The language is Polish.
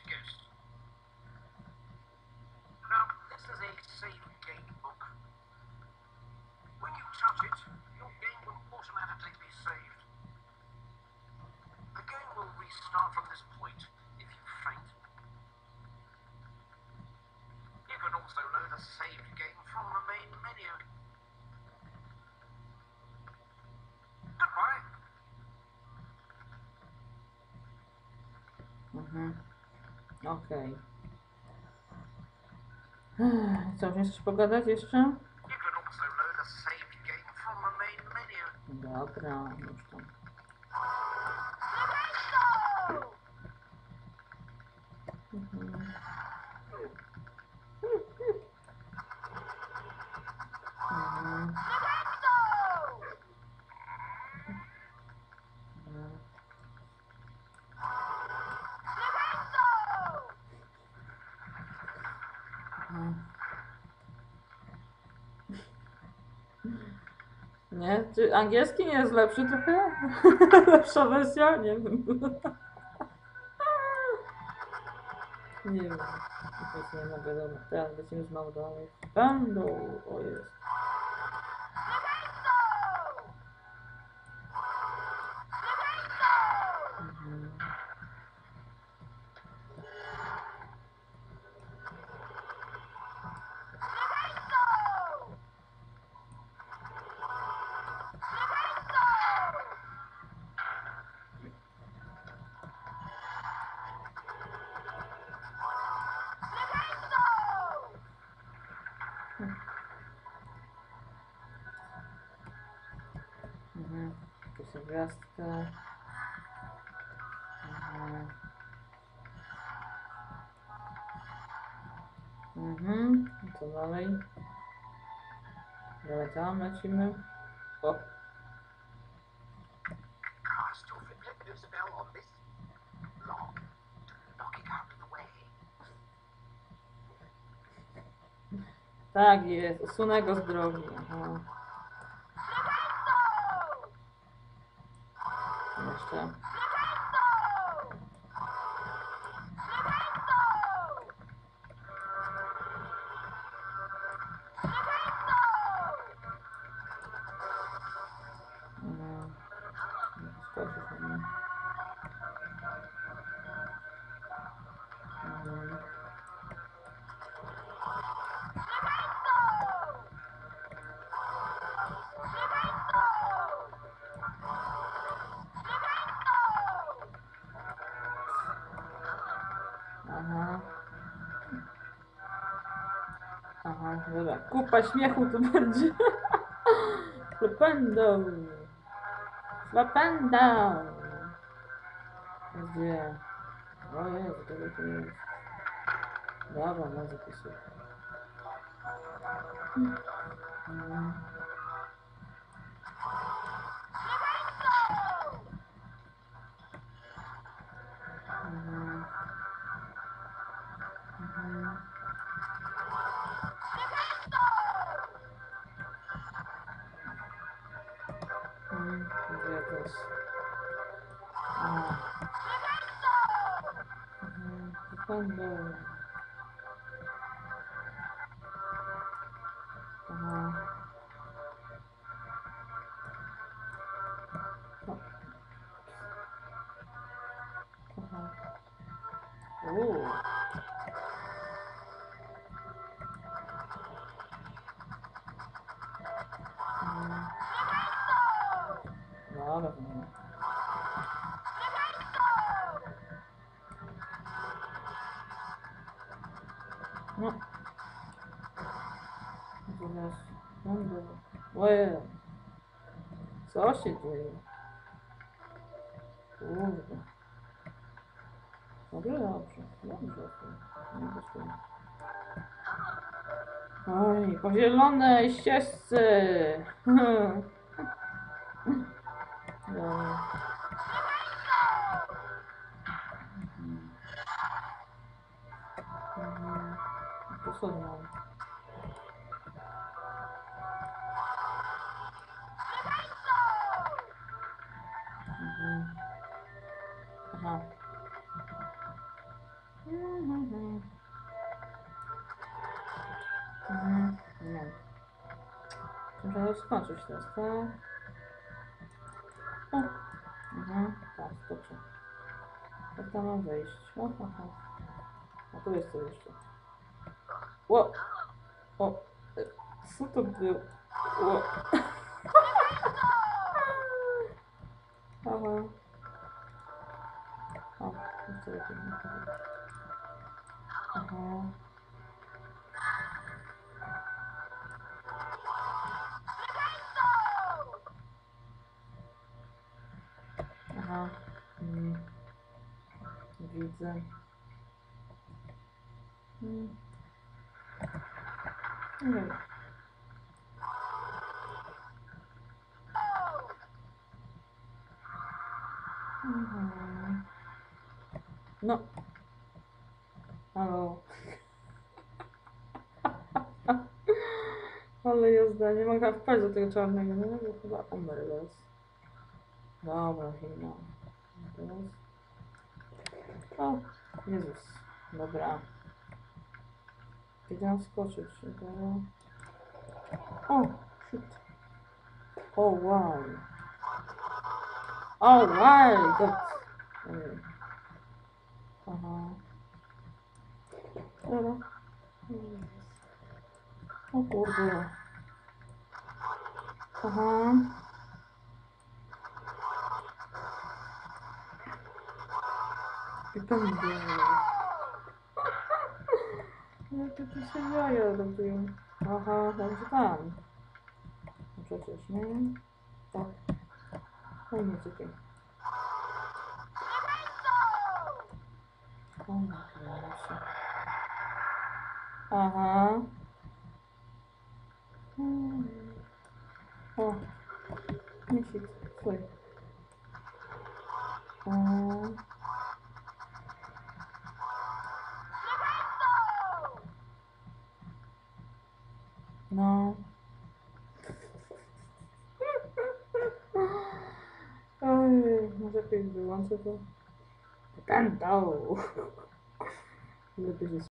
class. Now, this is a save game book. When you touch it, your game will automatically be saved. The game will restart from this point if you faint. You can also load a saved game from the main menu. Goodbye. Mm-hmm. Okej. Co, nie chcesz pogadać jeszcze? Dobra, już tam. Mhm. Mhm. Mhm. Mhm. Nie? Czy angielski nie jest lepszy trochę? Lepsza wersja? Nie wiem. Nie wiem. Teraz lecimy znowu dalej. Będą, o jest. Tu są gwiazdka. Mhm. Mhm. Co dalej? Dalej tam lecimy. O, tak jest. Usunę go z drogi. Aha. Sache. Aha, dobra. Kupa śmiechu tu będzie. Flipendo. Flipendo. Gdzie? O Jezu, tego tu jest. Dobra, no zapisuję. Mhm. full moon. Uh, uh -huh. Ooh. Łe. Co się dzieje? Kurde. Dobrze, dobrze. Dobrze. Wyszło. Oj, po zielonej ścieżce. Co mam? Mhm. Aha. Mhm. Mhm. Nie. Muszę teraz, tak? O. Mhm. Tak, dobrze. Jak tam mam wejść? O, aha. A tu jest to jeszcze. わあ外くわ あああちょっと待ってああ Aha. Hm. Widzę. Hm. Wiem. Mhm. No. Halo. Ale jazda, nie mogę wpaść do tego czarnego, no bo chyba umrę teraz. Dobra, chwila. Teraz. O, Jezus. Dobra. Где он скочит? О, шит. О, вау. О, вау, год. Ага. Да. О, курдура. Ага. И там белый. Ну ты присоединяю, блин. Ага, он же там. Что ты с Так. Ой, не ты. Он Ага. О. Значит, стой. Ага. lepiej wyłączę to. Ten dał. Lepiej się